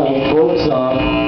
folk song.